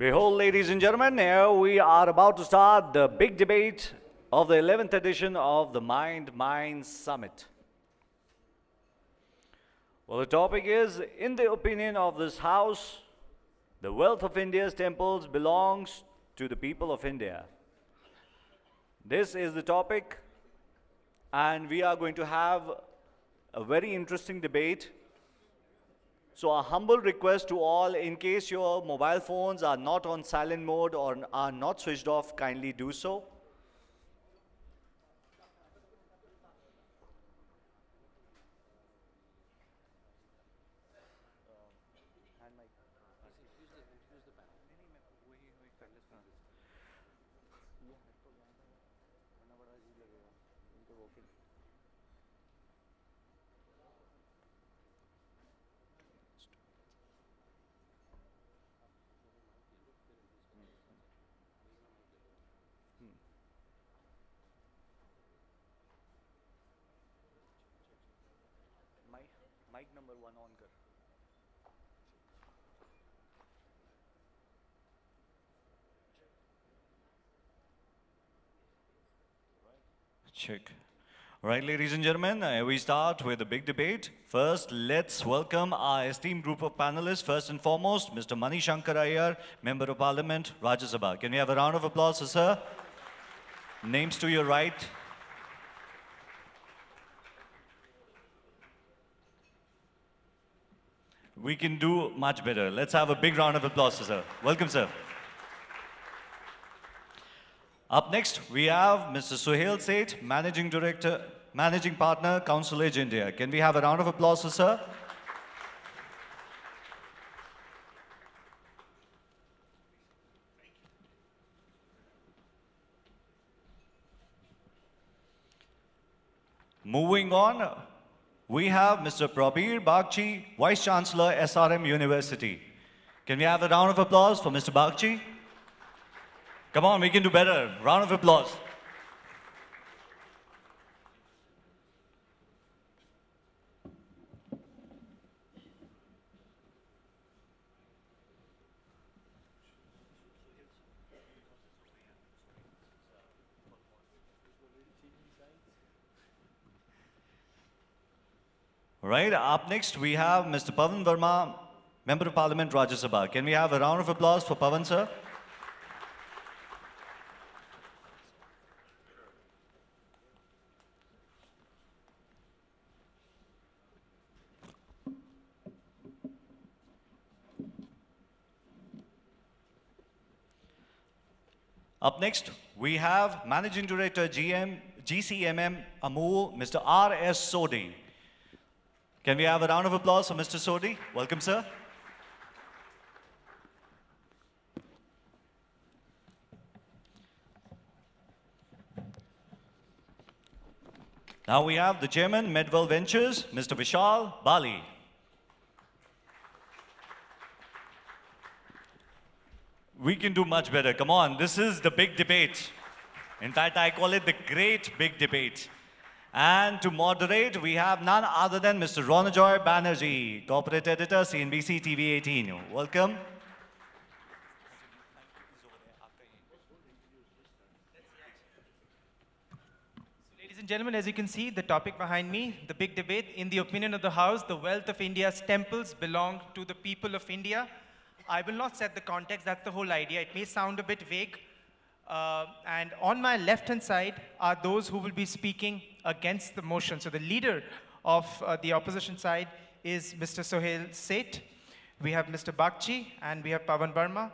Behold, ladies and gentlemen, here we are about to start the big debate of the 11th edition of the Mindmine Summit. Well, the topic is In the opinion of this House, the wealth of India's temples belongs to the people of India. This is the topic, and we are going to have a very interesting debate. So, a humble request to all in case your mobile phones are not on silent mode or are not switched off, kindly do so. Right number one on कर Check. right, ladies and gentlemen, uh, we start with a big debate. First, let's welcome our esteemed group of panelists. First and foremost, Mr. Mani Shankar Aiyar, Member of Parliament, Rajya Sabha. Can we have a round of applause for sir? Names to your right, We can do much better. Let's have a big round of applause, sir. Welcome, sir. Up next, we have Mr. Suhel Seth, Managing Director, Managing Partner, Counselage India. Can we have a round of applause, for sir? Moving on, we have Mr. Prabir Bagchi, Vice Chancellor, SRM University. Can we have a round of applause for Mr. Bagchi? Come on, we can do better. Round of applause. Right, up next we have Mr. Pavan Varma, Member of Parliament, Rajya Sabha. Can we have a round of applause for Pavan, sir? Up next, we have Managing Director GM, GCMM Amul, Mr. R.S. Sodhi. Can we have a round of applause for Mr. Sodhi? Welcome, sir. Now we have the chairman, Medwell Ventures, Mr. Vishal Bali. We can do much better. Come on, this is the big debate. In fact, I call it the great big debate. And to moderate, we have none other than Mr. Ronojoy Banerjee, corporate editor, CNBC TV 18. Welcome. Ladies and gentlemen, as you can see, the topic behind me, the big debate, in the opinion of the House, the wealth of India's temples belong to the people of India. I will not set the context, that's the whole idea. It may sound a bit vague. Uh, and on my left-hand side are those who will be speaking against the motion. So the leader of uh, the opposition side is Mr. Suhel Seth. We have Mr. Bagchi and we have Pavan Varma.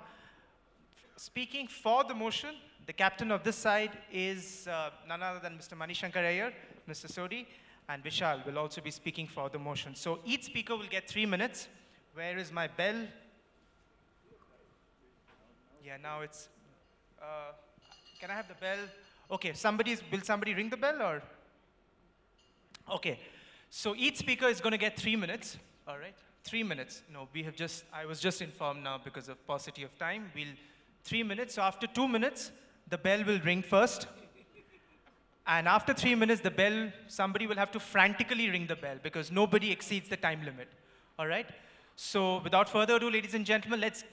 Speaking for the motion, the captain of this side is uh, none other than Mr. Mani Shankar Aiyar, Mr. Sodhi, and Vishal will also be speaking for the motion. So each speaker will get three minutes. Where is my bell? Yeah, now it's. Uh, can I have the bell? Okay, somebody's. Will somebody ring the bell or? Okay, so each speaker is going to get three minutes. All right, three minutes. No, we have just. I was just informed now because of paucity of time. We'll three minutes. So after two minutes, the bell will ring first. And after three minutes, the bell, somebody will have to frantically ring the bell because nobody exceeds the time limit. All right? So without further ado, ladies and gentlemen, let's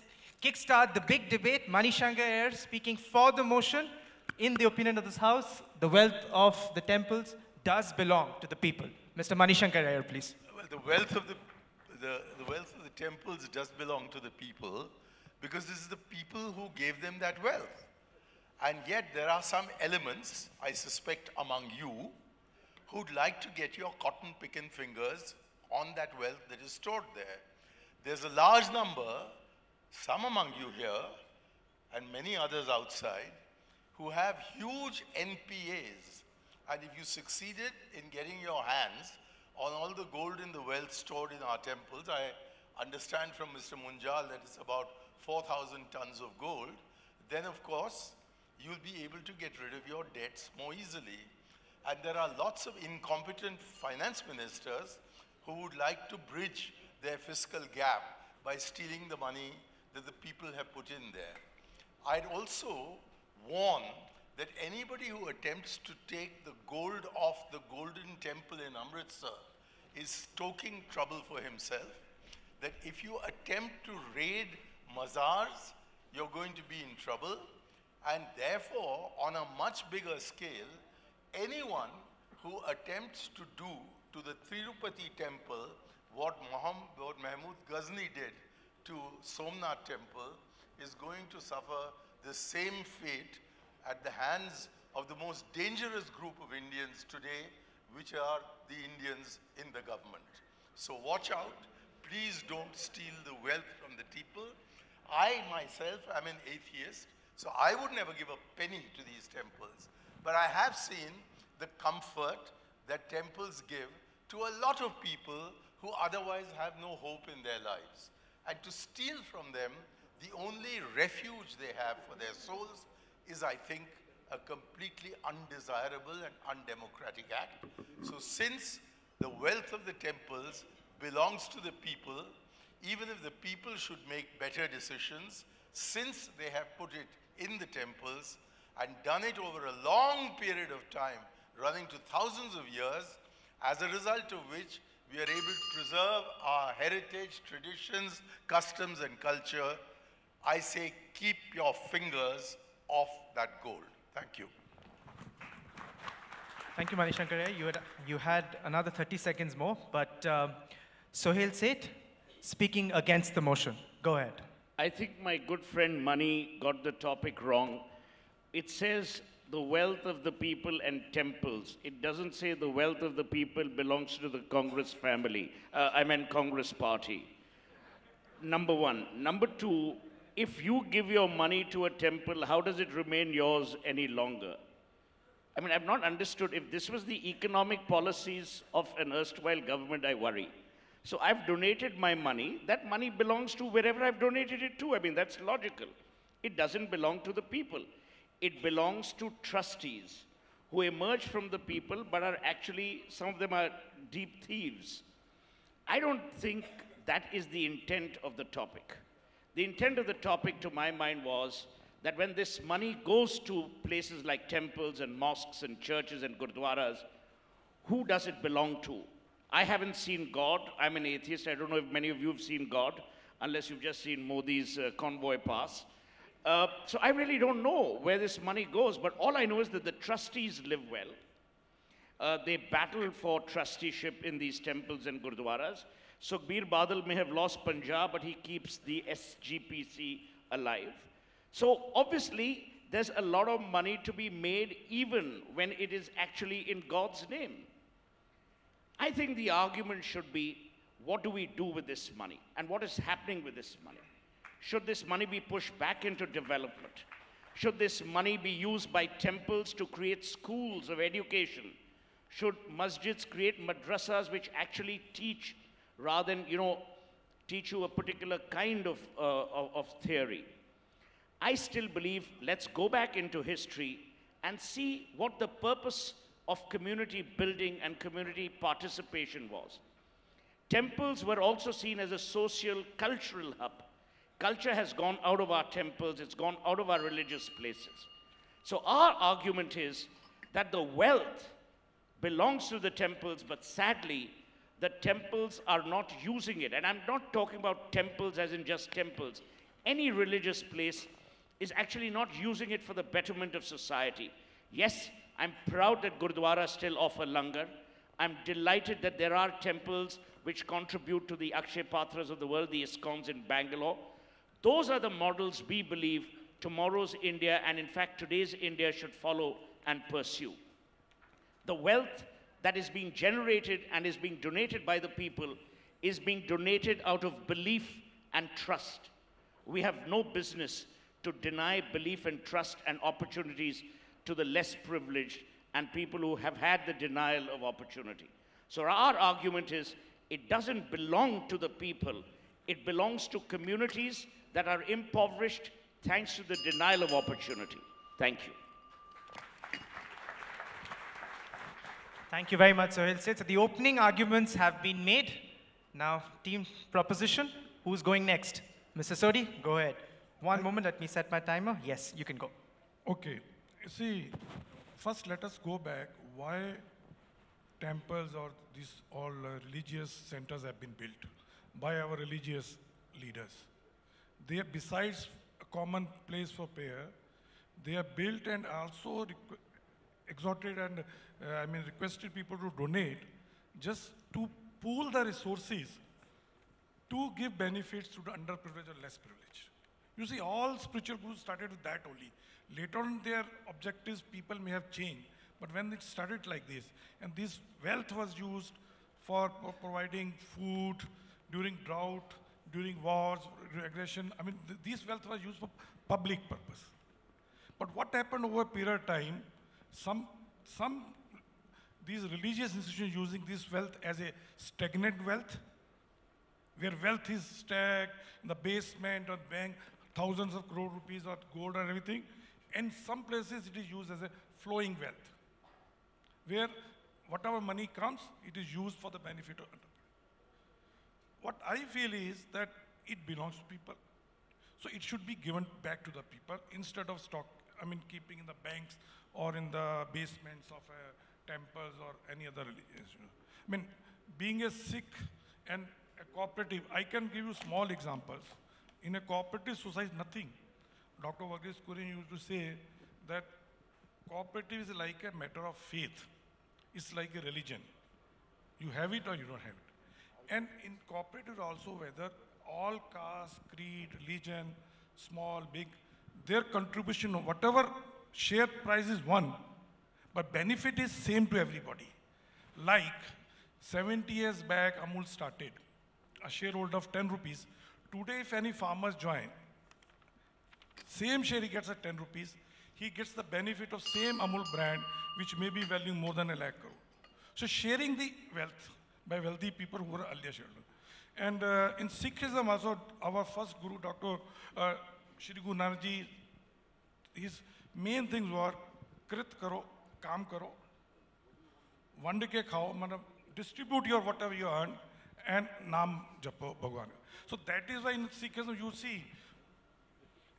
kickstart the big debate, Mani Shankar Aiyar speaking for the motion. In the opinion of this House, the wealth of the temples does belong to the people. Mr. Mani Shankar Aiyar, please. Well, the wealth of the, the, the wealth of the temples does belong to the people because this is the people who gave them that wealth. And yet there are some elements, I suspect, among you who'd like to get your cotton picking fingers on that wealth that is stored there. There's a large number, some among you here, and many others outside, who have huge NPAs. And if you succeeded in getting your hands on all the gold and the wealth stored in our temples, I understand from Mr. Munjal that it's about 4,000 tons of gold, then of course, you'll be able to get rid of your debts more easily. And there are lots of incompetent finance ministers who would like to bridge their fiscal gap by stealing the money that the people have put in there. I'd also warn that anybody who attempts to take the gold off the golden temple in Amritsar is stoking trouble for himself. That if you attempt to raid mazars, you're going to be in trouble. And therefore, on a much bigger scale, anyone who attempts to do to the Tirupati temple what Muhammad, what Ghazni did to Somnath temple is going to suffer the same fate at the hands of the most dangerous group of Indians today, which are the Indians in the government. So watch out. Please don't steal the wealth from the people. I myself am an atheist, so I would never give a penny to these temples. But I have seen the comfort that temples give to a lot of people who otherwise have no hope in their lives. And to steal from them the only refuge they have for their souls is, I think, a completely undesirable and undemocratic act. So since the wealth of the temples belongs to the people, even if the people should make better decisions, since they have put it in the temples and done it over a long period of time, running to thousands of years, as a result of which we are able to preserve our heritage, traditions, customs, and culture. I say, keep your fingers off that gold. Thank you. Thank you, Mani Shankar. You had, you had another 30 seconds more, but um, Suhel Seth, speaking against the motion. Go ahead. I think my good friend Mani got the topic wrong. It says the wealth of the people and temples. It doesn't say the wealth of the people belongs to the Congress family. Uh, I mean Congress party. Number one. Number two, if you give your money to a temple, how does it remain yours any longer? I mean, I've not understood if this was the economic policies of an erstwhile government, I worry. So I've donated my money. That money belongs to wherever I've donated it to. I mean, that's logical. It doesn't belong to the people. It belongs to trustees who emerge from the people but are actually, some of them are deep thieves. I don't think that is the intent of the topic. The intent of the topic, to my mind, was that when this money goes to places like temples and mosques and churches and gurdwaras, who does it belong to? I haven't seen God. I'm an atheist. I don't know if many of you have seen God, unless you've just seen Modi's uh, convoy pass. Uh, so I really don't know where this money goes, but all I know is that the trustees live well. Uh, they battle for trusteeship in these temples and gurdwaras. Sukhbir Badal may have lost Punjab, but he keeps the SGPC alive. So obviously, there's a lot of money to be made even when it is actually in God's name. I think the argument should be what do we do with this money and what is happening with this money? Should this money be pushed back into development? Should this money be used by temples to create schools of education? Should masjids create madrasas which actually teach rather than, you know, teach you a particular kind of, uh, of, of theory? I still believe let's go back into history and see what the purpose of community building and community participation was. Temples were also seen as a social cultural hub. Culture has gone out of our temples, it's gone out of our religious places. So our argument is that the wealth belongs to the temples, but sadly, the temples are not using it. And I'm not talking about temples as in just temples. any religious place is actually not using it for the betterment of society. Yes, I'm proud that Gurdwaras still offer langar. I'm delighted that there are temples which contribute to the Akshay Patras of the world, the ISKCONs in Bangalore. Those are the models we believe tomorrow's India, and in fact today's India, should follow and pursue. The wealth that is being generated and is being donated by the people is being donated out of belief and trust. We have no business to deny belief and trust and opportunities to the less privileged and people who have had the denial of opportunity. So our argument is it doesn't belong to the people, it belongs to communities that are impoverished thanks to the denial of opportunity. Thank you. Thank you very much, Suhel Seth. So the opening arguments have been made. Now, team proposition, who's going next? Mr. Sodhi, go ahead. One moment, let me set my timer. Yes, you can go. Okay. You See, first let us go back why temples or these all religious centers have been built by our religious leaders. They are besides a common place for prayer, they are built and also exhorted and uh, I mean requested people to donate just to pool the resources to give benefits to the underprivileged or less privileged. You see, all spiritual gurus started with that only. Later on, their objectives, people may have changed. But when it started like this, and this wealth was used for providing food during drought, during wars, aggression, I mean, th- this wealth was used for public purpose. But what happened over a period of time, some, some, these religious institutions using this wealth as a stagnant wealth, where wealth is stacked in the basement or bank, thousands of crore rupees or gold or everything. In some places, it is used as a flowing wealth, where whatever money comes, it is used for the benefit of what I feel is that it belongs to people. So it should be given back to the people instead of stock, I mean, keeping in the banks or in the basements of uh, temples or any other religion. I mean, being a Sikh and a cooperative, I can give you small examples. In a cooperative society, nothing. Dr. Verghese Kurien used to say that cooperative is like a matter of faith. It's like a religion. You have it or you don't have it. And in cooperative also, whether all caste, creed, religion, small, big, their contribution, whatever share price is one, but benefit is same to everybody. Like 70 years back, Amul started, a shareholder of 10 rupees. Today, if any farmers join, same share he gets at 10 rupees, he gets the benefit of same Amul brand, which may be valuing more than a lakh crore. So sharing the wealth by wealthy people who are earlier shareholders. And uh, in Sikhism also, our first Guru, Dr. Uh, Shri Guru Nanak Ji, his Main things were, कृत करो काम करो वंड के खाओ मतलब distribute your whatever you earn and नाम जपो भगवान so that is in sequence you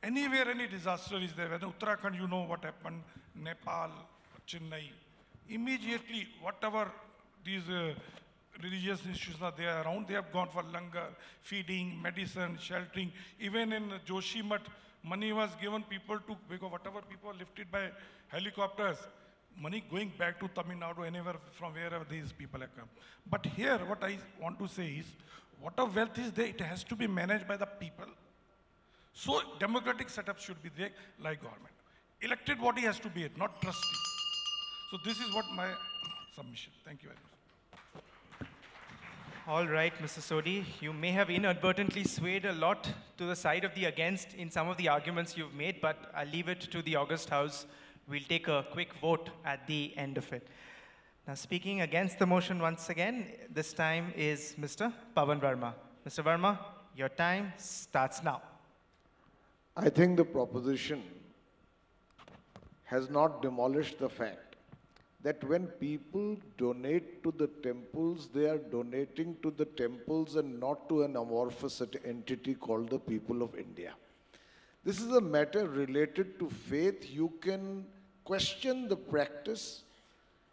anywhere any disaster is there, whether Uttarakhand, you know what happened, Nepal, Chennai, immediately whatever these uh, religious institutions are there around, they have gone for langar, feeding, medicine, sheltering. Even in Joshimath, money was given people to because whatever people lifted by helicopters money going back to Tamil Nadu, anywhere from wherever these people have come. But here, what I want to say is, whatever wealth is there, it has to be managed by the people. So democratic setup should be there, like government. Elected body has to be it, not trustee. So this is what my submission. Thank you very much. All right, Mr. Sodhi, you may have inadvertently swayed a lot to the side of the against in some of the arguments you've made, but I'll leave it to the August House. We'll take a quick vote at the end of it. Now, speaking against the motion once again, this time is Mr. Pavan Varma. Mr. Varma, your time starts now. I think the proposition has not demolished the fact that when people donate to the temples, they are donating to the temples and not to an amorphous entity called the people of India. This is a matter related to faith. You can question the practice.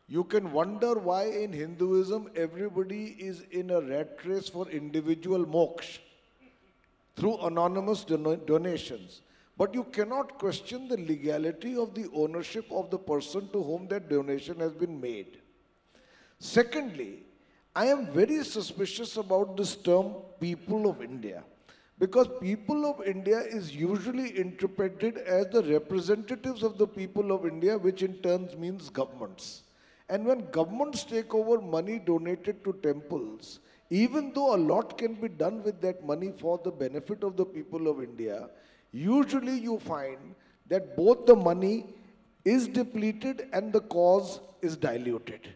You can wonder why in Hinduism everybody is in a rat race for individual moksha. through anonymous dono- donations. But you cannot question the legality of the ownership of the person to whom that donation has been made. Secondly, I am very suspicious about this term people of India because people of India is usually interpreted as the representatives of the people of India, which in turn means governments. And when governments take over money donated to temples, even though a lot can be done with that money for the benefit of the people of India, usually you find that both the money is depleted and the cause is diluted.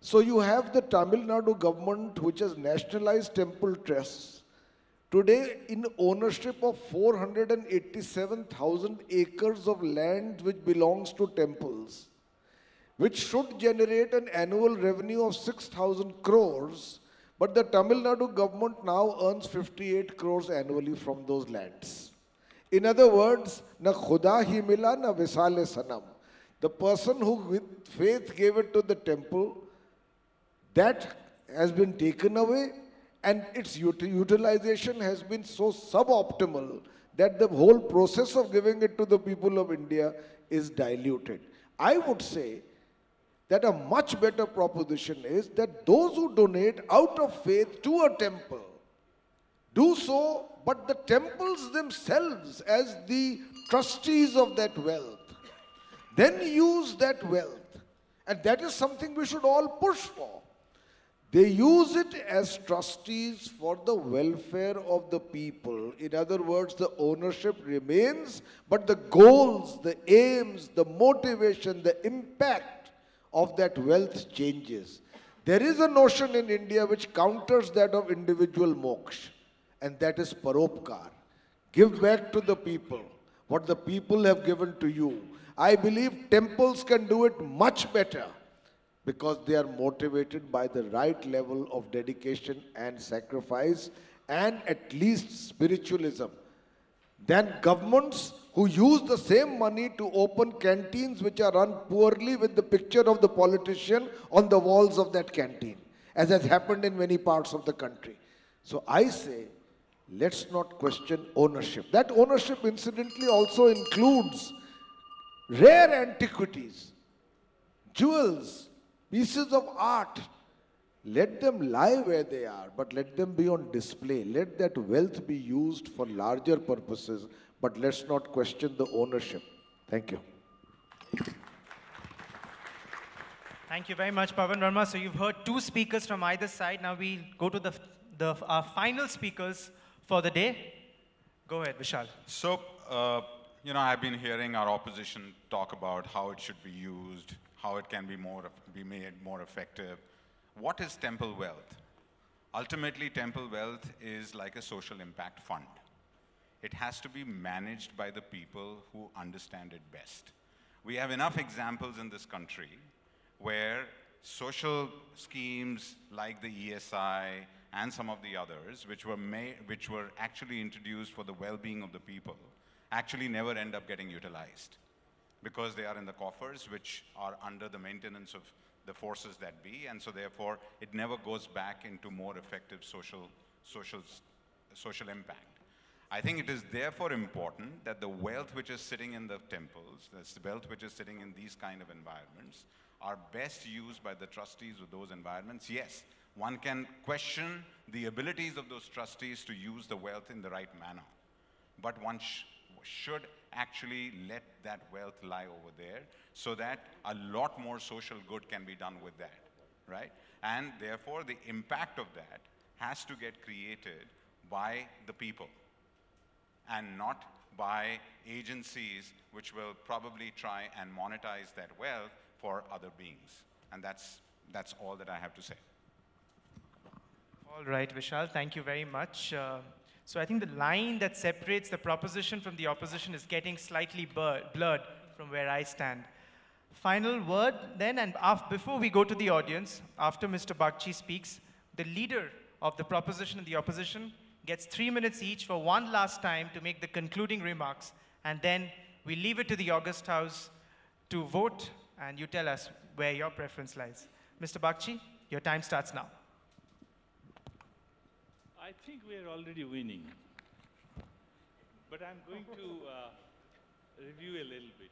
So you have the Tamil Nadu government which has nationalized temple trusts. Today in ownership of 487,000 acres of land which belongs to temples, which should generate an annual revenue of 6,000 crores, but the Tamil Nadu government now earns 58 crores annually from those lands. In other words, na khuda hi mila na visale sanam. The person who with faith gave it to the temple, that has been taken away and its utilization has been so suboptimal that the whole process of giving it to the people of India is diluted. I would say that a much better proposition is that those who donate out of faith to a temple do so, but the temples themselves, as the trustees of that wealth, then use that wealth. And that is something we should all push for. They use it as trustees for the welfare of the people. In other words, the ownership remains, but the goals, the aims, the motivation, the impact of that wealth changes. There is a notion in India which counters that of individual moksha, and that is paropkar. Give back to the people what the people have given to you. I believe temples can do it much better because they are motivated by the right level of dedication and sacrifice and at least spiritualism than governments who use the same money to open canteens which are run poorly with the picture of the politician on the walls of that canteen, as has happened in many parts of the country. So I say, let's not question ownership. That ownership, incidentally, also includes rare antiquities, jewels, pieces of art. Let them lie where they are, but let them be on display. Let that wealth be used for larger purposes, but let's not question the ownership. Thank you. Thank you very much, Pavan Varma. So you've heard two speakers from either side. Now we go to the, the our final speakers for the day. Go ahead, Vishal. So, uh, you know, I've been hearing our opposition talk about how it should be used, how it can be more be made more effective. What is temple wealth? Ultimately, temple wealth is like a social impact fund. It has to be managed by the people who understand it best. We have enough examples in this country where social schemes like the ESI and some of the others, which were, made, which were actually introduced for the well-being of the people, actually never end up getting utilized because they are in the coffers, which are under the maintenance of the forces that be, and so therefore it never goes back into more effective social, social, social impact. I think it is therefore important that the wealth which is sitting in the temples, the wealth which is sitting in these kind of environments, are best used by the trustees of those environments. Yes, one can question the abilities of those trustees to use the wealth in the right manner, but one sh should actually let that wealth lie over there so that a lot more social good can be done with that, right? And therefore, the impact of that has to get created by the people and not by agencies which will probably try and monetize that wealth for other beings. And that's, that's all that I have to say. All right, Vishal, thank you very much. Uh, so I think the line that separates the proposition from the opposition is getting slightly blur- blurred from where I stand. Final word then, and before we go to the audience, after Mr. Bagchi speaks, the leader of the proposition and the opposition gets three minutes each for one last time to make the concluding remarks, and then we leave it to the August House to vote, and you tell us where your preference lies. Mr. Bagchi, your time starts now. I think we are already winning. but I'm going to uh, review a little bit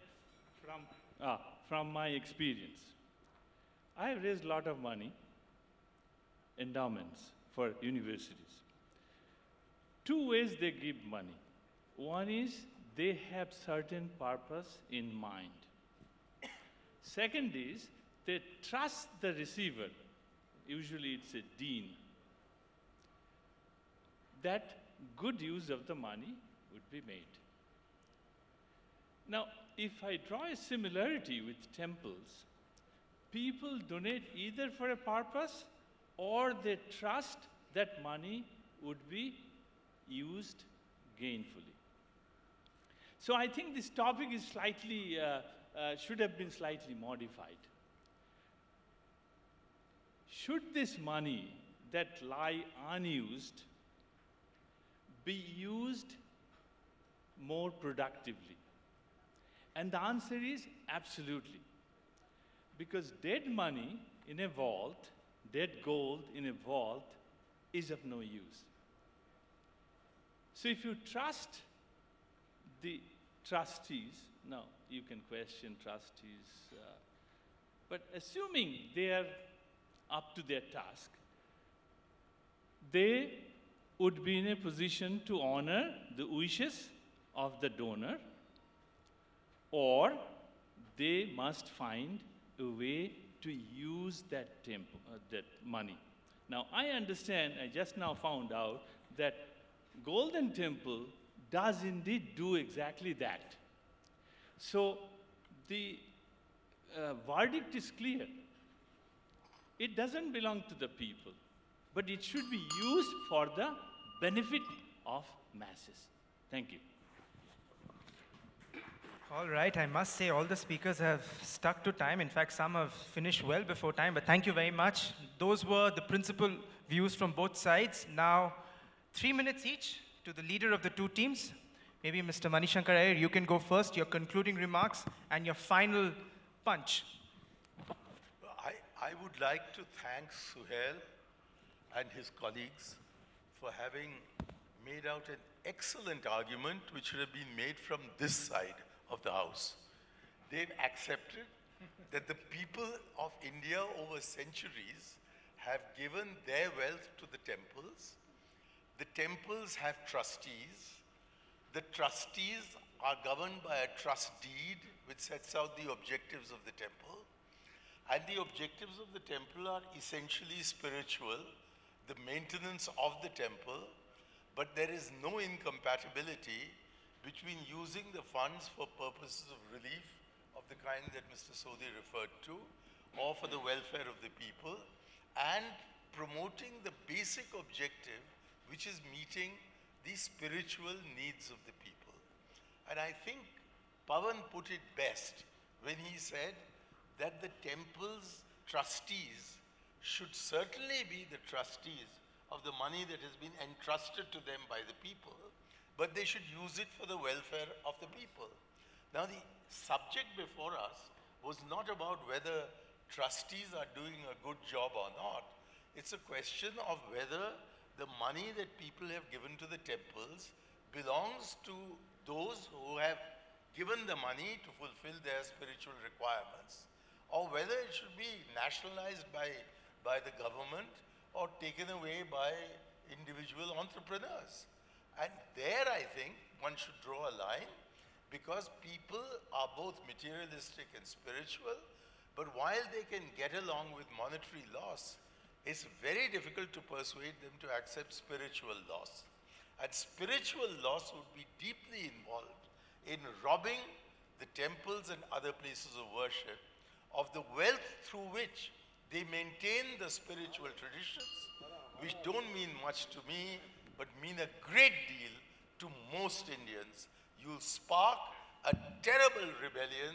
from, ah, from my experience. I have raised a lot of money, endowments for universities. Two ways they give money. One is they have certain purpose in mind. Second is they trust the receiver, usually it's a dean, that good use of the money would be made. Now, if I draw a similarity with temples, people donate either for a purpose or they trust that money would be used gainfully. So I think this topic is slightly, uh, uh, should have been slightly modified. Should this money that lie unused be used more productively? And the answer is absolutely. Because dead money in a vault, dead gold in a vault, is of no use. So if you trust the trustees, now you can question trustees, uh, but assuming they are up to their task, they would be in a position to honor the wishes of the donor, or they must find a way to use that, temple, uh, that money. Now, I understand, I just now found out that Golden Temple does indeed do exactly that. So, the uh, verdict is clear. It doesn't belong to the people, but it should be used for the benefit of masses. Thank you. All right, I must say all the speakers have stuck to time. In fact, some have finished well before time, but thank you very much. Those were the principal views from both sides. Now, three minutes each to the leader of the two teams. Maybe Mr. Mani Shankar Aiyar, you can go first, your concluding remarks and your final punch. I, I would like to thank Suhel and his colleagues for having made out an excellent argument which should have been made from this side of the House. They've accepted that the people of India over centuries have given their wealth to the temples. The temples have trustees. The trustees are governed by a trust deed which sets out the objectives of the temple. And the objectives of the temple are essentially spiritual, the maintenance of the temple, but there is no incompatibility between using the funds for purposes of relief of the kind that Mr. Sodhi referred to, or for the welfare of the people, and promoting the basic objective, which is meeting the spiritual needs of the people. And I think Pavan put it best when he said that the temple's trustees should certainly be the trustees of the money that has been entrusted to them by the people, but they should use it for the welfare of the people. Now, the subject before us was not about whether trustees are doing a good job or not. It's a question of whether the money that people have given to the temples belongs to those who have given the money to fulfill their spiritual requirements, or whether it should be nationalized by, by the government or taken away by individual entrepreneurs. And there, I think, one should draw a line because people are both materialistic and spiritual, but while they can get along with monetary loss, it's very difficult to persuade them to accept spiritual loss. And spiritual loss would be deeply involved in robbing the temples and other places of worship of the wealth through which they maintain the spiritual traditions, which don't mean much to me, but mean a great deal to most Indians. You'll spark a terrible rebellion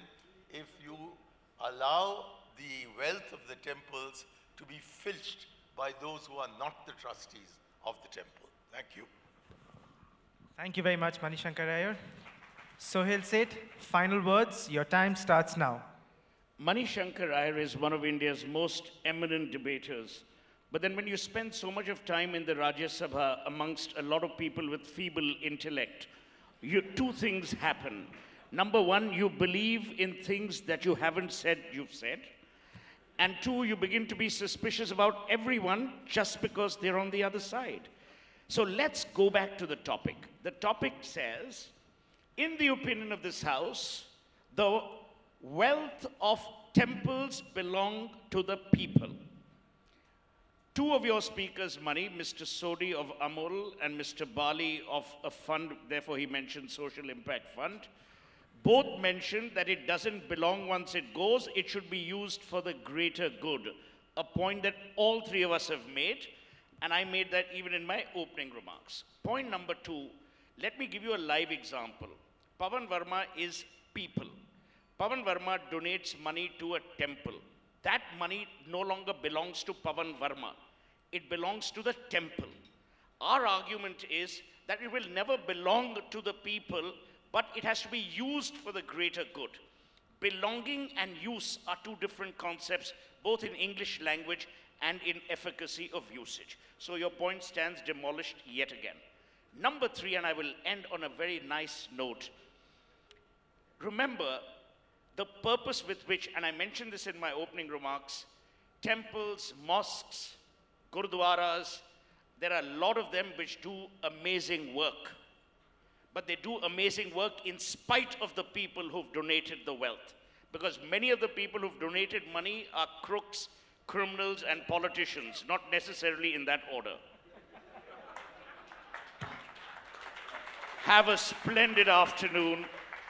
if you allow the wealth of the temples to be filched by those who are not the trustees of the temple. Thank you. Thank you very much, Manishankar Iyer. Suhel Seth, final words. Your time starts now. Mani Shankar Aiyar is one of India's most eminent debaters. But then when you spend so much of time in the Rajya Sabha amongst a lot of people with feeble intellect, you, two things happen. Number one, you believe in things that you haven't said you've said. And two, you begin to be suspicious about everyone just because they're on the other side. So let's go back to the topic. The topic says, in the opinion of this House, the wealth of temples belong to the people. Two of your speakers' money, Mr. Sodhi of Amul and Mr. Bali of a fund, therefore he mentioned Social Impact Fund, both mentioned that it doesn't belong once it goes, it should be used for the greater good. A point that all three of us have made, and I made that even in my opening remarks. Point number two, let me give you a live example. Pavan Varma is people. Pavan Varma donates money to a temple. That money no longer belongs to Pavan Varma. It belongs to the temple. Our argument is that it will never belong to the people, but it has to be used for the greater good. Belonging and use are two different concepts, both in English language and in efficacy of usage. So your point stands demolished yet again. Number three, and I will end on a very nice note. Remember, the purpose with which, and I mentioned this in my opening remarks, temples, mosques, gurdwaras, there are a lot of them which do amazing work. But they do amazing work in spite of the people who've donated the wealth. Because many of the people who've donated money are crooks, criminals, and politicians, not necessarily in that order. Have a splendid afternoon.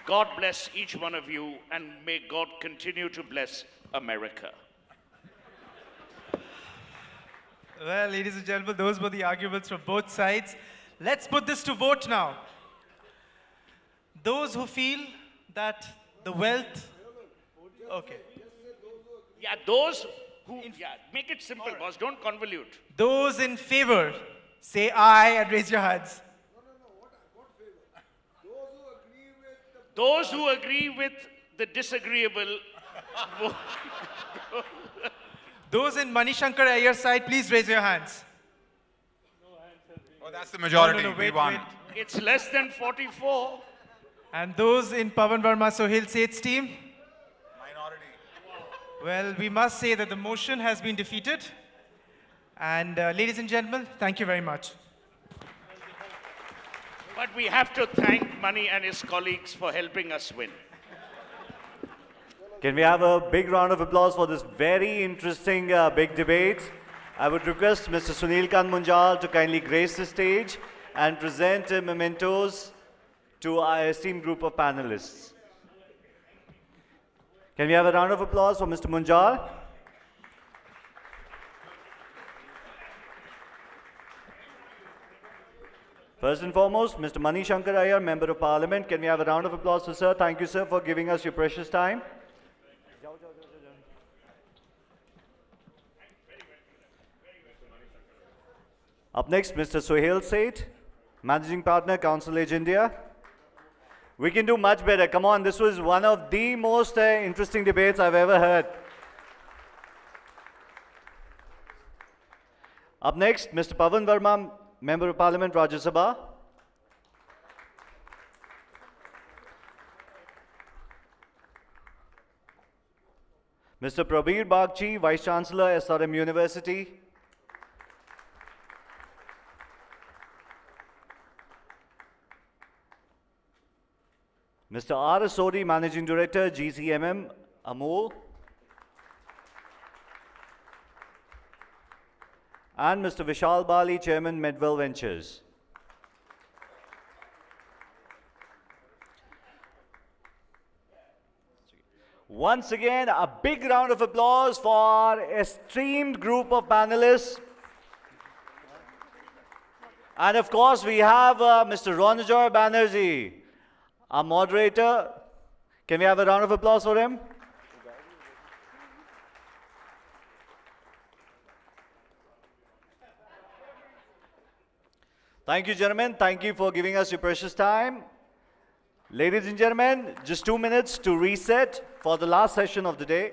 God bless each one of you, and may God continue to bless America. Well, ladies and gentlemen, those were the arguments from both sides. Let's put this to vote now. Those who feel that the wealth. Okay. Yeah, those who, yeah, make it simple, boss. Don't convolute. Those in favor, say aye and raise your hands. Those who agree with the disagreeable. Those in Mani Shankar Aiyar's side, please raise your hands. Oh, that's the majority. no, we wait, won. wait. it's less than 44. And those in Pavan Varma Suhel Seth's team, Minority. well, we must say that the motion has been defeated. And uh, ladies and gentlemen, thank you very much. But we have to thank Mani and his colleagues for helping us win. Can we have a big round of applause for this very interesting uh, big debate? I would request Mr. Sunil Kant Munjal to kindly grace the stage and present uh, mementos to our esteemed group of panelists. Can we have a round of applause for Mr. Munjal? First and foremost, Mr. Mani Shankar Aiyar, Member of Parliament. Can we have a round of applause for sir? Thank you, sir, for giving us your precious time. Up next, Mr. Suhel Seth, Managing Partner, Counselage India. We can do much better. Come on, this was one of the most uh, interesting debates I've ever heard. Up next, Mr. Pavan Varma, Member of Parliament, Rajya Sabha. Mr. Prabir Bagchi, Vice Chancellor, SRM University. Mr. R. Managing Director, GCMM, Amul. And Mr. Vishal Bali, Chairman, Medwell Ventures. Once again, a big round of applause for esteemed group of panelists. And of course, we have uh, Mr. Ronojoy Banerjee, our moderator. Can we have a round of applause for him? Thank you, gentlemen. Thank you for giving us your precious time. Ladies and gentlemen, just two minutes to reset for the last session of the day.